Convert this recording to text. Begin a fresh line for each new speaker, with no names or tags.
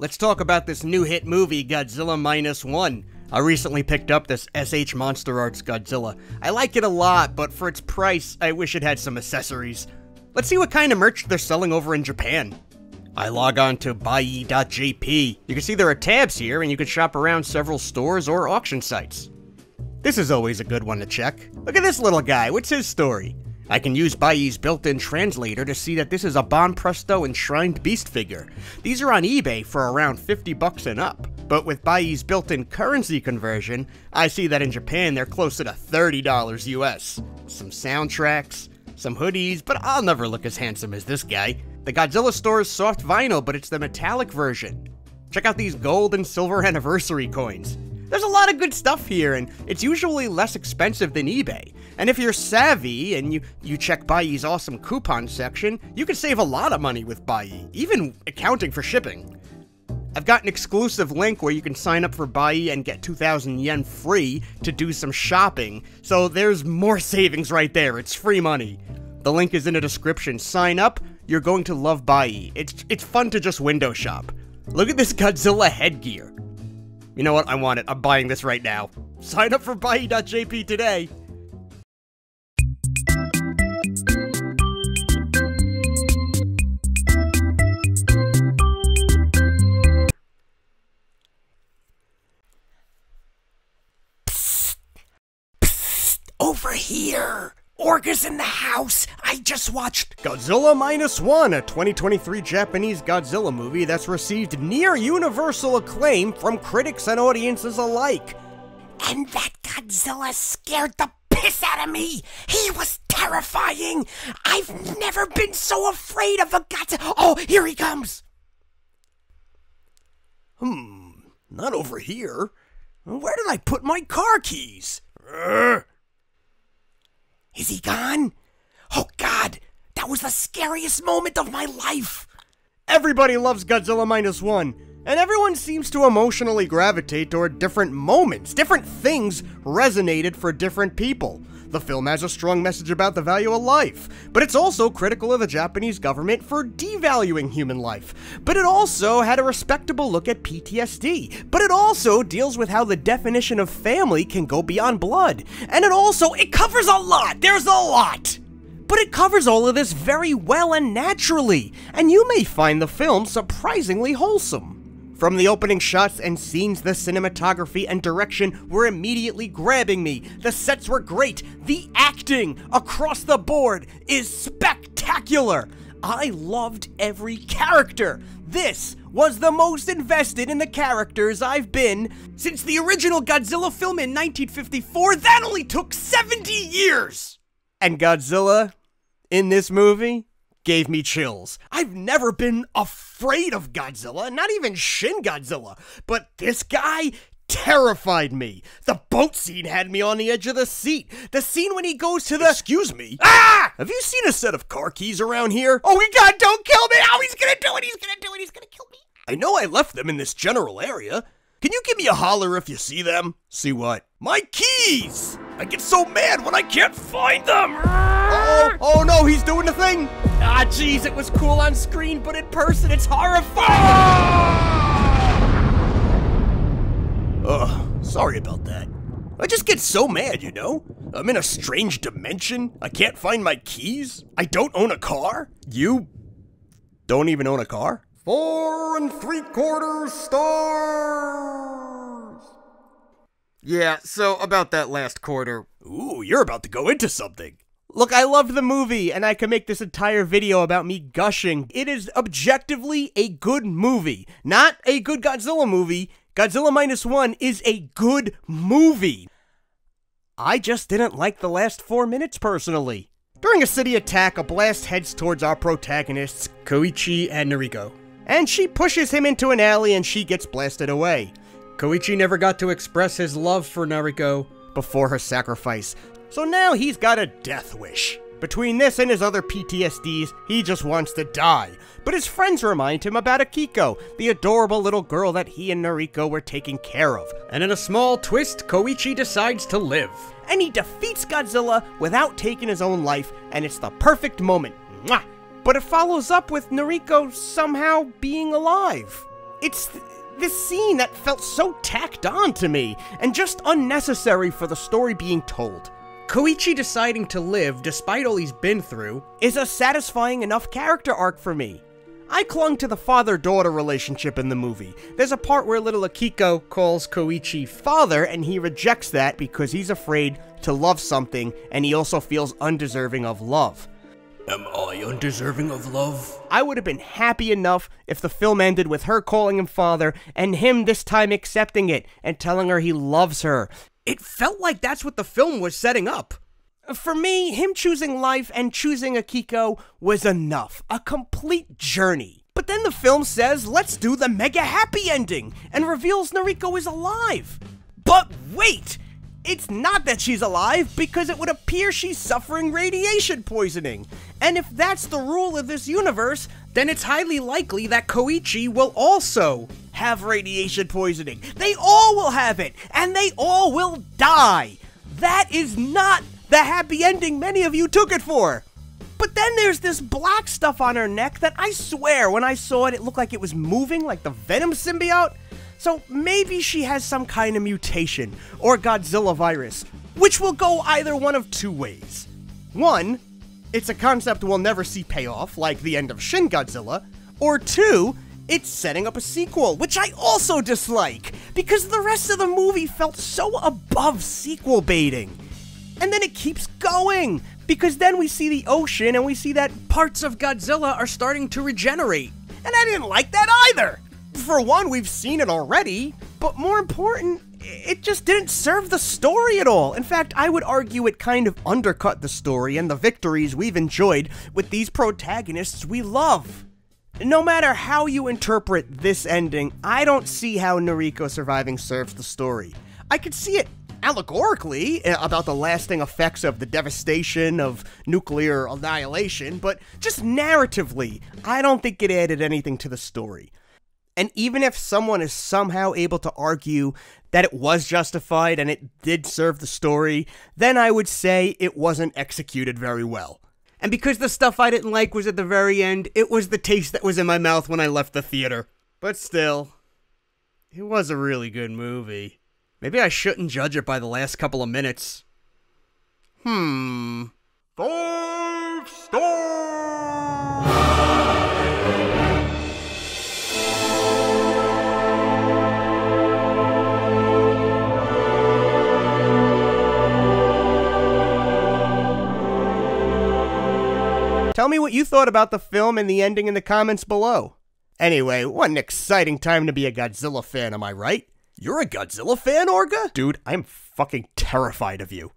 Let's talk about this new hit movie, Godzilla Minus One. I recently picked up this SH Monster Arts Godzilla. I like it a lot, but for its price, I wish it had some accessories. Let's see what kind of merch they're selling over in Japan. I log on to buyee.jp. You can see there are tabs here, and you can shop around several stores or auction sites. This is always a good one to check. Look at this little guy, what's his story? I can use Buyee's built-in translator to see that this is a Banpresto enshrined beast figure. These are on eBay for around 50 bucks and up, but with Buyee's built-in currency conversion, I see that in Japan they're closer to $30 US. Some soundtracks, some hoodies, but I'll never look as handsome as this guy. The Godzilla store is soft vinyl, but it's the metallic version. Check out these gold and silver anniversary coins. There's a lot of good stuff here, and it's usually less expensive than eBay. And if you're savvy and you, you check Buyee's awesome coupon section, you can save a lot of money with Buyee, even accounting for shipping. I've got an exclusive link where you can sign up for Buyee and get 2,000 yen free to do some shopping, so there's more savings right there, it's free money. The link is in the description. Sign up, you're going to love Buyee. It's, it's fun to just window shop. Look at this Godzilla headgear. You know what? I want it. I'm buying this right now. Sign up for Buyee.jp today.
Over here! Orga's in the house! I just watched
Godzilla Minus One, a 2023 Japanese Godzilla movie that's received near universal acclaim from critics and audiences alike.
And that Godzilla scared the piss out of me! He was terrifying! I've never been so afraid of a Godzilla! Oh, here he comes!
Hmm, not over here. Where did I put my car keys? Urgh.
Is he gone? Oh god, that was the scariest moment of my life!
Everybody loves Godzilla Minus One, and everyone seems to emotionally gravitate toward different moments. Different things resonated for different people. The film has a strong message about the value of life, but it's also critical of the Japanese government for devaluing human life. But it also had a respectable look at PTSD. But it also deals with how the definition of family can go beyond blood. And it also, it covers a lot! There's a lot! But it covers all of this very well and naturally, and you may find the film surprisingly wholesome. From the opening shots and scenes, the cinematography and direction were immediately grabbing me. The sets were great. The acting across the board is spectacular. I loved every character. This was the most invested in the characters I've been since the original Godzilla film in 1954. That only took 70 years! And Godzilla, in this movie, gave me chills. I've never been afraid of Godzilla, not even Shin Godzilla, but this guy terrified me. The boat scene had me on the edge of the seat. The scene when he goes to the.
Excuse me.
Ah!
Have you seen a set of car keys around here?
Oh, my God, don't kill me! Oh, he's gonna do it! He's gonna do it! He's gonna kill me!
I know I left them in this general area. Can you give me a holler if you see them?
See what?
My keys! I get so mad when I can't find them!
Oh, oh no, he's doing the thing! Ah, jeez, it was cool on screen, but in person, it's horrifying!
Ugh, sorry about that. I just get so mad, you know? I'm in a strange dimension. I can't find my keys. I don't own a car.
You don't even own a car? Four and three quarters stars! Yeah, so about that last quarter.
Ooh, you're about to go into something.
Look, I loved the movie, and I can make this entire video about me gushing. It is objectively a good movie. Not a good Godzilla movie. Godzilla Minus One is a good movie. I just didn't like the last four minutes personally. During a city attack, a blast heads towards our protagonists, Koichi and Noriko. And she pushes him into an alley and she gets blasted away. Koichi never got to express his love for Noriko before her sacrifice, so now he's got a death wish. Between this and his other PTSDs, he just wants to die. But his friends remind him about Akiko, the adorable little girl that he and Noriko were taking care of. And in a small twist, Koichi decides to live. And he defeats Godzilla without taking his own life, and it's the perfect moment. Mwah! But it follows up with Noriko somehow being alive. It's this scene that felt so tacked on to me and just unnecessary for the story being told. Koichi deciding to live despite all he's been through is a satisfying enough character arc for me. I clung to the father daughter relationship in the movie. There's a part where little Akiko calls Koichi father, and he rejects that because he's afraid to love something and he also feels undeserving of love.
Am I undeserving of love?
I would have been happy enough if the film ended with her calling him father and him this time accepting it and telling her he loves her. It felt like that's what the film was setting up. For me, him choosing life and choosing Akiko was enough. A complete journey. But then the film says, let's do the mega happy ending, and reveals Noriko is alive. But wait! It's not that she's alive, because it would appear she's suffering radiation poisoning. And if that's the rule of this universe, then it's highly likely that Koichi will also have radiation poisoning. They all will have it, and they all will die. That is not the happy ending many of you took it for. But then there's this black stuff on her neck that I swear when I saw it, it looked like it was moving like the Venom symbiote. So maybe she has some kind of mutation or Godzilla virus, which will go either one of two ways. One, it's a concept we'll never see pay off, like the end of Shin Godzilla, or two, it's setting up a sequel, which I also dislike, because the rest of the movie felt so above sequel baiting. And then it keeps going, because then we see the ocean and we see that parts of Godzilla are starting to regenerate. And I didn't like that either. For one, we've seen it already, but more important, it just didn't serve the story at all. In fact, I would argue it kind of undercut the story and the victories we've enjoyed with these protagonists we love. No matter how you interpret this ending, I don't see how Noriko surviving serves the story. I could see it allegorically eh, about the lasting effects of the devastation of nuclear annihilation, but just narratively, I don't think it added anything to the story. And even if someone is somehow able to argue that it was justified and it did serve the story, then I would say it wasn't executed very well. And because the stuff I didn't like was at the very end, it was the taste that was in my mouth when I left the theater. But still, it was a really good movie. Maybe I shouldn't judge it by the last couple of minutes. Hmm. Five stars! Tell me what you thought about the film and the ending in the comments below. Anyway, what an exciting time to be a Godzilla fan, am I right?
You're a Godzilla fan, Orga?
Dude, I'm fucking terrified of you.